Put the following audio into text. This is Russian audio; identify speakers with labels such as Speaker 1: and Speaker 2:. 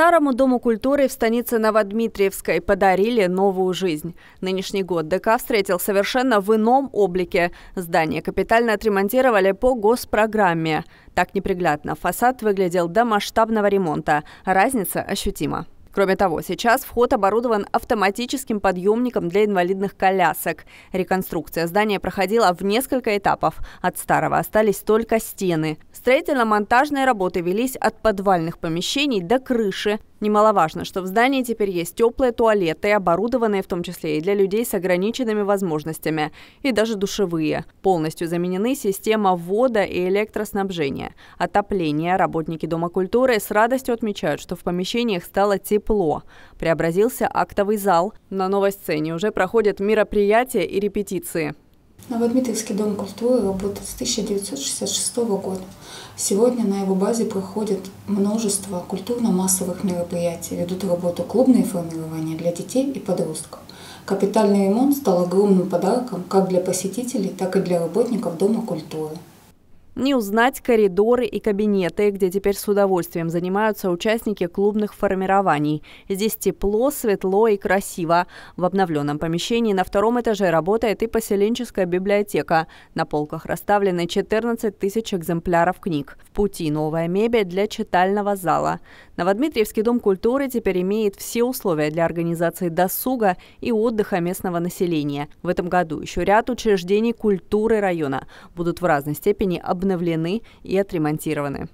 Speaker 1: Старому Дому культуры в станице Новодмитриевской подарили новую жизнь. Нынешний год ДК встретил совершенно в ином облике. Здание капитально отремонтировали по госпрограмме. Так неприглядно фасад выглядел до масштабного ремонта. Разница ощутима. Кроме того, сейчас вход оборудован автоматическим подъемником для инвалидных колясок. Реконструкция здания проходила в несколько этапов. От старого остались только стены. Строительно-монтажные работы велись от подвальных помещений до крыши. Немаловажно, что в здании теперь есть теплые туалеты, оборудованные в том числе и для людей с ограниченными возможностями, и даже душевые. Полностью заменены система вода и электроснабжения. Отопление. Работники Дома культуры с радостью отмечают, что в помещениях стало тепло. Преобразился актовый зал. На новой сцене уже проходят мероприятия и репетиции.
Speaker 2: Новодмитриевский дом культуры работает с 1966 года. Сегодня на его базе проходит множество культурно-массовых мероприятий, ведут работу клубные формирования для детей и подростков. Капитальный ремонт стал огромным подарком как для посетителей, так и для работников Дома культуры
Speaker 1: не узнать коридоры и кабинеты, где теперь с удовольствием занимаются участники клубных формирований. Здесь тепло, светло и красиво. В обновленном помещении на втором этаже работает и поселенческая библиотека. На полках расставлены 14 тысяч экземпляров книг. В пути новая мебель для читального зала. Новодмитриевский дом культуры теперь имеет все условия для организации досуга и отдыха местного населения. В этом году еще ряд учреждений культуры района будут в разной степени обновлены обновлены и отремонтированы.